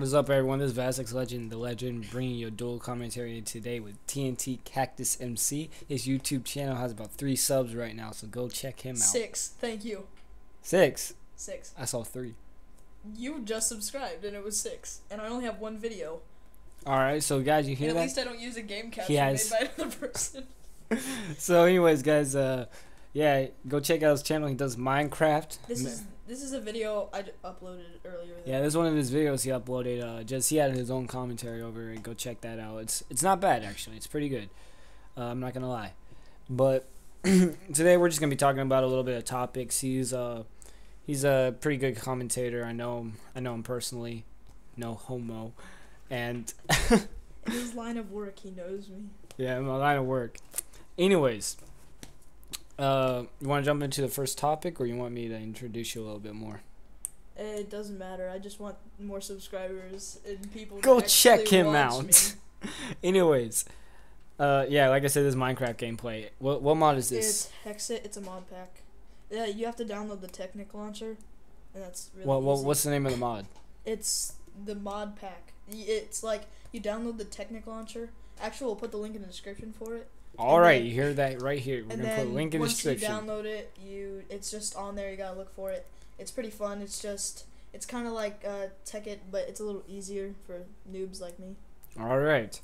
What is up, everyone? This is VaZxLeGeNd, the legend, bringing you a dual commentary today with TNT Cactus MC. His YouTube channel has about three subs right now, so go check him out. Six. Thank you. Six? Six. I saw three. You just subscribed and it was six, and I only have one video. All right, so guys, you hear and at that? least I don't use a game He has- made by another person. So, anyways, guys, uh, yeah, go check out his channel. He does Minecraft. This is this is a video I d- uploaded earlier. Yeah, this is one of his videos he uploaded. Uh, just he had his own commentary over it. Go check that out. It's it's not bad actually. It's pretty good. Uh, I'm not gonna lie, but today we're just gonna be talking about a little bit of topics. He's uh he's a pretty good commentator. I know him. I know him personally. No homo, and In his line of work, he knows me. yeah, my line of work. Anyways, uh, you want to jump into the first topic, or you want me to introduce you a little bit more? It doesn't matter. I just want more subscribers and people. Go check him out. Anyways, uh, yeah, like I said, this is Minecraft gameplay. What what mod is this? It's Hexxit. It's a mod pack. Yeah, you have to download the Technic launcher, and that's really What what easy. what's the name of the mod? It's the mod pack. It's like you download the Technic launcher. Actually, we'll put the link in the description for it. All And right, then- you hear that right here. We're gonna put a link in the once you description. download it, you it's just on there. You gotta look for it. It's pretty fun. It's just it's kind of like uh, Tekkit, but it's a little easier for noobs like me. All right.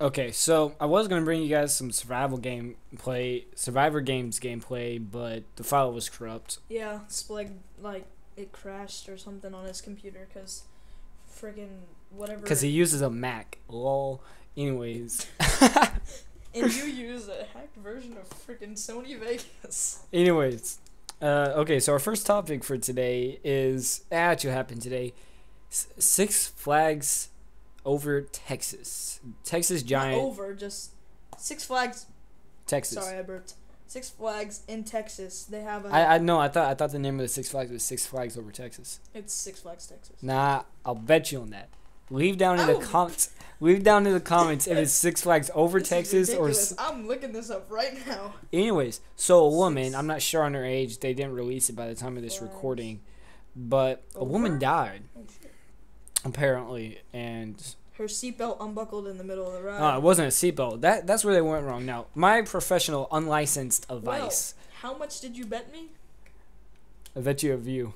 Okay, so I was gonna bring you guys some survival gameplay, Survivor Games gameplay, but the file was corrupt. Yeah, Spleg like it crashed or something on his computer because friggin' whatever. Because he uses a Mac. Lol. Anyways. and you use a hacked version of freaking Sony Vegas. Anyways. Uh, okay, so our first topic for today is ah, what happened today. S- Six Flags over Texas. Texas Not Giant. over just Six Flags. Texas. Sorry, I burped. Six Flags in Texas. They have a. I I know. I thought I thought the name of the Six Flags was Six Flags over Texas. it's Six Flags Texas. Nah, I'll bet you on that. Leave down in the Oh. comments. Leave down in the comments if it's Six Flags over Texas or. I'm looking this up right now. Anyways, so a woman. I'm not sure on her age. They didn't release it by the time of this recording, but a woman died Oh, apparently, and Her seatbelt unbuckled in the middle of the ride. uh, it wasn't a seatbelt. That that's where they went wrong. Now, my professional unlicensed advice. How much did you bet me? I bet you a view,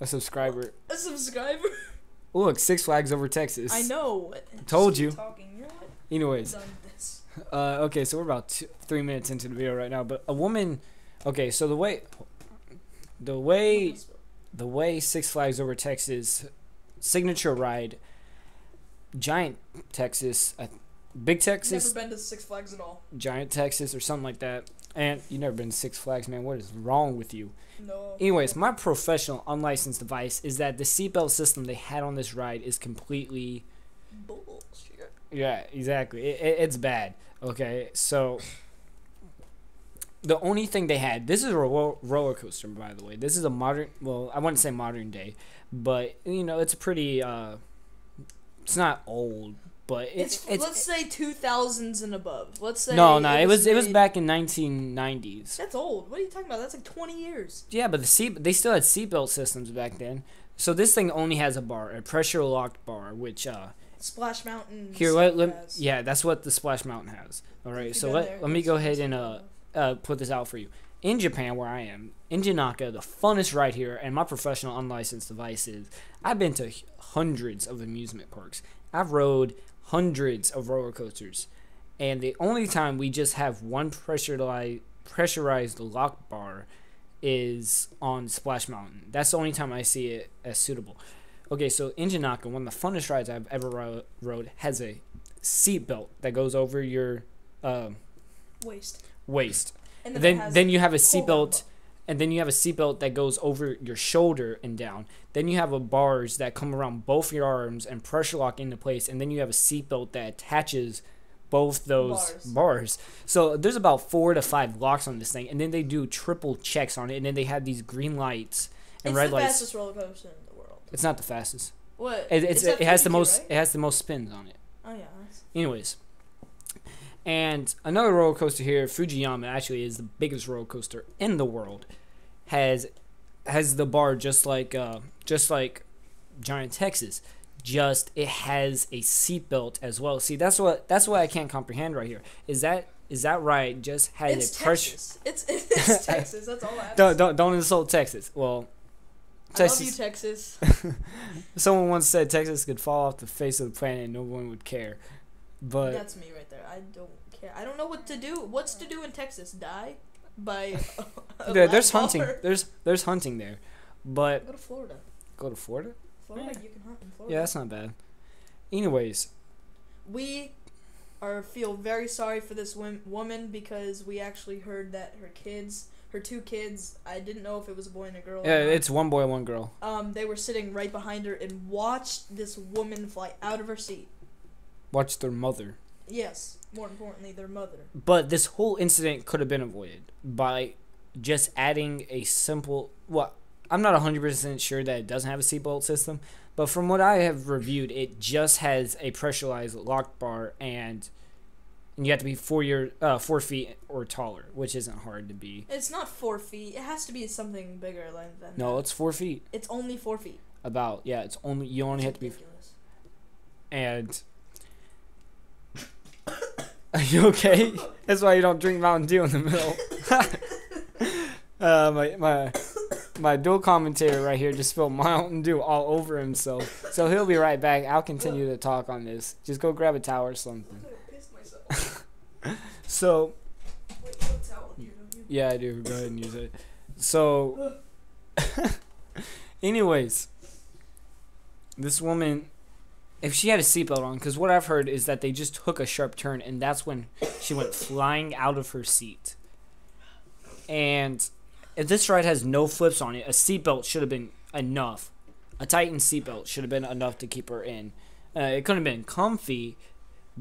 a subscriber. A subscriber? Look, Six Flags over Texas. I know. Told you. Talking. You know what? Anyways, I'm done with this. Uh, okay, so we're about two, three minutes into the video right now, but a woman. Okay, so the way, the way, the way Six Flags over Texas, signature ride, Giant Texas, uh, Big Texas, Never been to Six Flags at all. Giant Texas, or something like that. And you never been to Six Flags, man. What is wrong with you? No. Anyways, my professional unlicensed advice is that the seatbelt system they had on this ride is completely Bullshit. Yeah, exactly. It, it, it's bad. Okay, so the only thing they had. This is a ro- roller coaster, by the way. This is a modern. Well, I wouldn't say modern day, but you know, it's a pretty. Uh, it's not old, but It's, it's. it's, let's say 2000s and above. Let's say no, no, it was it was made- back in 1990s. That's old. What are you talking about? That's like 20 years. Yeah, but the seat they still had seatbelt systems back then. So this thing only has a bar, a pressure locked bar, which uh Splash Mountain. here let, let yeah, that's what the Splash Mountain has. All right, so you've there, let let me go ahead and uh uh, put this out for you. In Japan, where I am, in Janaka, the funnest ride here, and my professional unlicensed device is I've been to hundreds of amusement parks. I've rode hundreds of roller coasters, and the only time we just have one pressurized pressurized lock bar is on Splash Mountain. That's the only time I see it as suitable. Okay, so in Janaka, one of the funnest rides I've ever ro- rode has a seat belt that goes over your um waist. waist. And it Then then you have a seatbelt, and then you have a seatbelt that goes over your shoulder and down. Then you have a bars that come around both your arms and pressure lock into place, and then you have a seatbelt that attaches both those Bars. bars. So there's about four to five locks on this thing, and then they do triple checks on it, and then they have these green lights and it's red the lights. fastest roller coaster in the world. It's not the fastest. What? It, it's, at it has the most right? it has the most spins on it. Oh yeah. Anyways, and another roller coaster here, Fujiyama actually is the biggest roller coaster in the world. Has has the bar just like uh, just like Giant Texas. just it has a seatbelt as well. See, that's what that's what I can't comprehend right here. Is that is that right? Just has It's a pressure. Texas. It's it's Texas. That's all I have. Don't don't don't insult Texas. Well, say. I love you, Texas. Texas. Someone once said Texas could fall off the face of the planet and no one would care. But That's me right there. I don't care. I don't know what to do. What's to do in Texas? Die by. a there, there's hunting. There's there's hunting there. But Go to Florida. go to Florida? Florida, Yeah. you can hunt in Florida. Yeah, that's not bad. Anyways, we are feel very sorry for this wom- woman because we actually heard that her kids, her two kids, I didn't know if it was a boy and a girl. yeah, it's one boy, one girl. um, they were sitting right behind her and watched this woman fly out of her seat. Watch their mother. Yes, more importantly, their mother. But this whole incident could have been avoided by just adding a simple. Well, I'm not 100% sure that it doesn't have a seatbelt system, but from what I have reviewed, it just has a pressurized lock bar and. And you have to be four year, uh, four feet or taller, which isn't hard to be. It's not four feet. It has to be something bigger than than No, that. it's four feet. It's only four feet. About yeah, it's only you only have to be Ridiculous. and. Are you okay? That's why you don't drink Mountain Dew in the middle. uh, my my my dual commentator right here just spilled Mountain Dew all over himself. So he'll be right back. I'll continue to talk on this. Just go grab a towel or something. I pissed myself. So Wait, you have a towel here, don't you? yeah, I do. Go ahead and use it. So, anyways, this woman, if she had a seatbelt on, because what I've heard is that they just took a sharp turn, and that's when she went flying out of her seat. And if this ride has no flips on it, a seatbelt should have been enough. A Titan seatbelt should have been enough to keep her in. Uh, it couldn't have been comfy,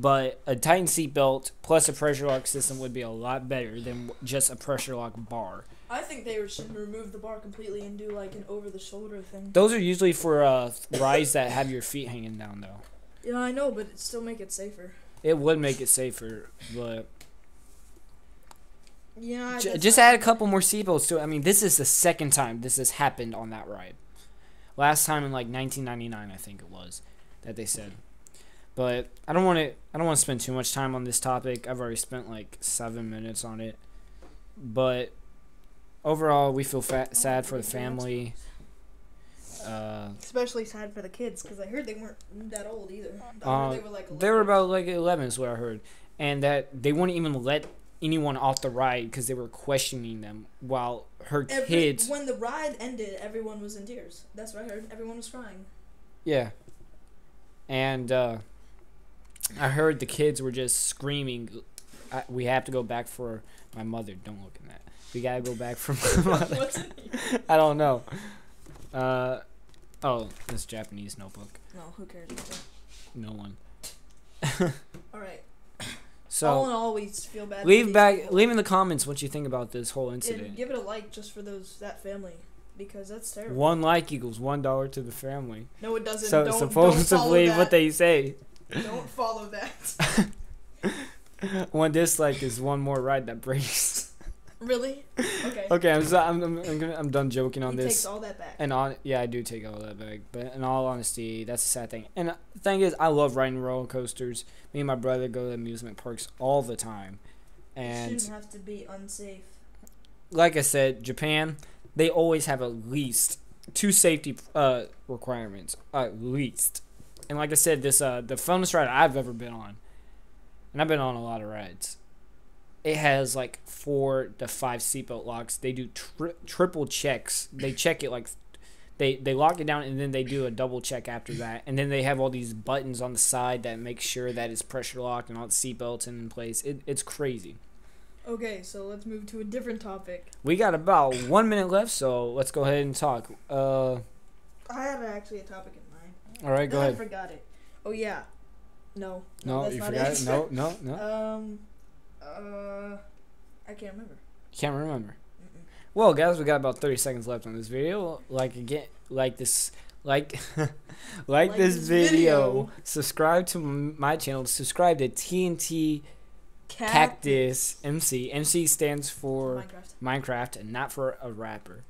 but a Titan seatbelt plus a pressure lock system would be a lot better than just a pressure lock bar. I think they should remove the bar completely and do like an over the shoulder thing. Those are usually for uh, rides that have your feet hanging down, though. Yeah, I know, but it still make it safer. It would make it safer, but Yeah, j- just add a couple more seatbelts to it. I mean, this is the second time this has happened on that ride. Last time in like 1999, I think it was, that they said. But I don't want to. I don't want to spend too much time on this topic. I've already spent like seven minutes on it. But overall, we feel fa- sad for the family. Uh, Especially sad for the kids because I heard they weren't that old either. Uh, they were like. They were about like 11 is what I heard. And that they wouldn't even let anyone off the ride because they were questioning them while her Every, kids. When the ride ended, everyone was in tears. That's what I heard. Everyone was crying. Yeah. And uh, I heard the kids were just screaming, I, We have to go back for my mother. Don't look at that. We gotta go back for my mother. In? I don't know. Uh, oh, this Japanese notebook. No, who cares? No one. All right. So. all in all, we feel bad. Leave back. people. Leave in the comments what you think about this whole And incident. give it a like just for those that family because that's terrible. One like equals one dollar to the family. No, it doesn't. So don't, supposedly, don't what they say. Don't follow that. One dislike is one more ride that breaks. really? Okay. okay, I'm so, I'm I'm, I'm, I'm done joking on he this. takes all that back. And on yeah, I do take all that back. But in all honesty, that's a sad thing. And the thing is, I love riding roller coasters. Me and my brother go to amusement parks all the time. it And shouldn't have to be unsafe. like I said, Japan, they always have at least two safety uh, requirements, at least. And like I said, this uh, the funnest ride I've ever been on, and I've been on a lot of rides. It has like four to five seatbelt locks. They do tri- triple checks. They check it like they they lock it down and then they do a double check after that. And then they have all these buttons on the side that make sure that it's pressure locked and all the seatbelts in place. It, it's crazy. Okay, so let's move to a different topic. We got about one minute left, so let's go ahead and talk. Uh, I have actually a topic in mind. All right, go Then I forgot it. Oh yeah. No. No, you forgot it. it. No, no, no. Um. Uh. I can't remember. Can't remember. Mm-mm. Well, guys, we got about thirty seconds left on this video. Like again, like this, like, like, Like this video. video. Subscribe to m- my channel. Subscribe to TNT Cat- Cactus MC. MC stands for Minecraft. Minecraft and not for a rapper.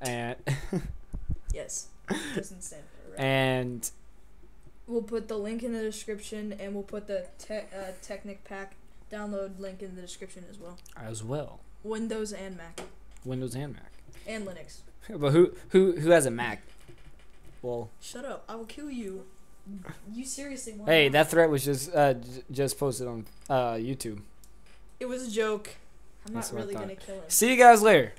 And Yes. Doesn't stand for right. and We'll put the link in the description, and we'll put the te- uh, Technic Pack download link in the description as well. as well. Windows and Mac Windows and Mac. and Linux. But who who who has a Mac? Well, Shut up! I will kill you. You seriously want? hey, that threat was just uh j- just posted on uh YouTube. It was a joke. I'm That's not really gonna kill him. See you guys later.